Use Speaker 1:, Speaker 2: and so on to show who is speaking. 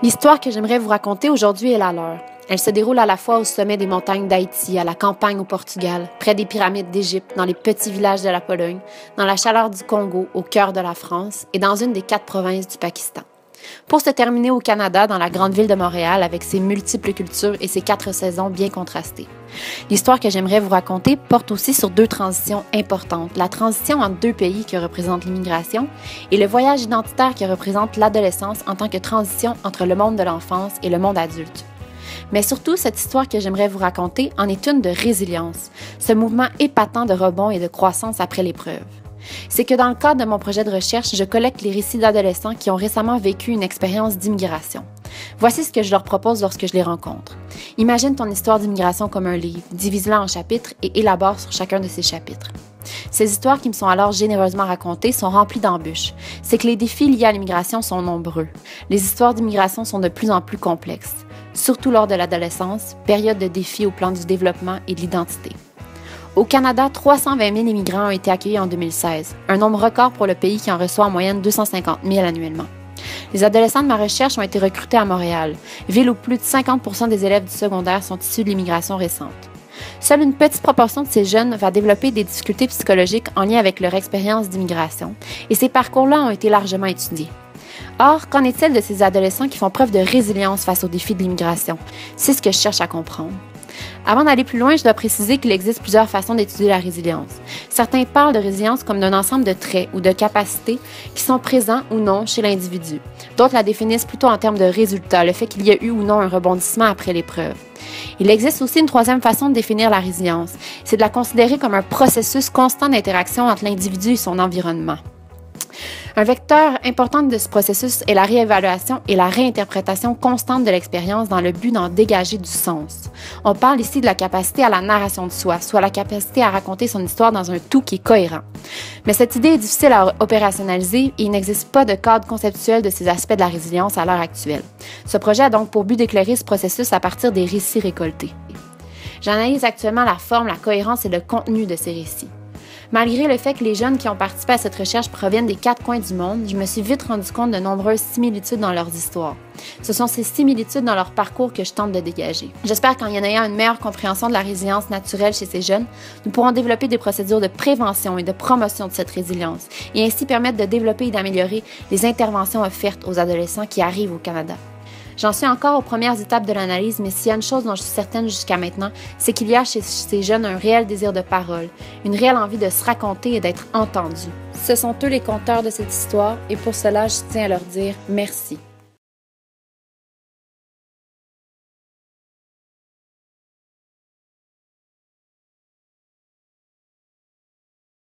Speaker 1: L'histoire que j'aimerais vous raconter aujourd'hui est la leur. Elle se déroule à la fois au sommet des montagnes d'Haïti, à la campagne au Portugal, près des pyramides d'Égypte, dans les petits villages de la Pologne, dans la chaleur du Congo, au cœur de la France et dans une des quatre provinces du Pakistan pour se terminer au Canada, dans la grande ville de Montréal, avec ses multiples cultures et ses quatre saisons bien contrastées. L'histoire que j'aimerais vous raconter porte aussi sur deux transitions importantes. La transition entre deux pays qui représentent l'immigration et le voyage identitaire qui représente l'adolescence en tant que transition entre le monde de l'enfance et le monde adulte. Mais surtout, cette histoire que j'aimerais vous raconter en est une de résilience, ce mouvement épatant de rebond et de croissance après l'épreuve c'est que dans le cadre de mon projet de recherche, je collecte les récits d'adolescents qui ont récemment vécu une expérience d'immigration. Voici ce que je leur propose lorsque je les rencontre. Imagine ton histoire d'immigration comme un livre, divise-la en chapitres et élabore sur chacun de ces chapitres. Ces histoires qui me sont alors généreusement racontées sont remplies d'embûches. C'est que les défis liés à l'immigration sont nombreux. Les histoires d'immigration sont de plus en plus complexes, surtout lors de l'adolescence, période de défis au plan du développement et de l'identité. Au Canada, 320 000 immigrants ont été accueillis en 2016, un nombre record pour le pays qui en reçoit en moyenne 250 000 annuellement. Les adolescents de ma recherche ont été recrutés à Montréal, ville où plus de 50% des élèves du secondaire sont issus de l'immigration récente. Seule une petite proportion de ces jeunes va développer des difficultés psychologiques en lien avec leur expérience d'immigration, et ces parcours-là ont été largement étudiés. Or, qu'en est-il de ces adolescents qui font preuve de résilience face aux défis de l'immigration? C'est ce que je cherche à comprendre. Avant d'aller plus loin, je dois préciser qu'il existe plusieurs façons d'étudier la résilience. Certains parlent de résilience comme d'un ensemble de traits ou de capacités qui sont présents ou non chez l'individu. D'autres la définissent plutôt en termes de résultats, le fait qu'il y a eu ou non un rebondissement après l'épreuve. Il existe aussi une troisième façon de définir la résilience, c'est de la considérer comme un processus constant d'interaction entre l'individu et son environnement. Un vecteur important de ce processus est la réévaluation et la réinterprétation constante de l'expérience dans le but d'en dégager du sens. On parle ici de la capacité à la narration de soi, soit la capacité à raconter son histoire dans un tout qui est cohérent. Mais cette idée est difficile à opérationnaliser et il n'existe pas de cadre conceptuel de ces aspects de la résilience à l'heure actuelle. Ce projet a donc pour but d'éclairer ce processus à partir des récits récoltés. J'analyse actuellement la forme, la cohérence et le contenu de ces récits. Malgré le fait que les jeunes qui ont participé à cette recherche proviennent des quatre coins du monde, je me suis vite rendu compte de nombreuses similitudes dans leurs histoires. Ce sont ces similitudes dans leur parcours que je tente de dégager. J'espère qu'en y en ayant une meilleure compréhension de la résilience naturelle chez ces jeunes, nous pourrons développer des procédures de prévention et de promotion de cette résilience et ainsi permettre de développer et d'améliorer les interventions offertes aux adolescents qui arrivent au Canada. J'en suis encore aux premières étapes de l'analyse, mais s'il y a une chose dont je suis certaine jusqu'à maintenant, c'est qu'il y a chez ces jeunes un réel désir de parole, une réelle envie de se raconter et d'être entendus. Ce sont eux les conteurs de cette histoire, et pour cela, je tiens à leur dire merci.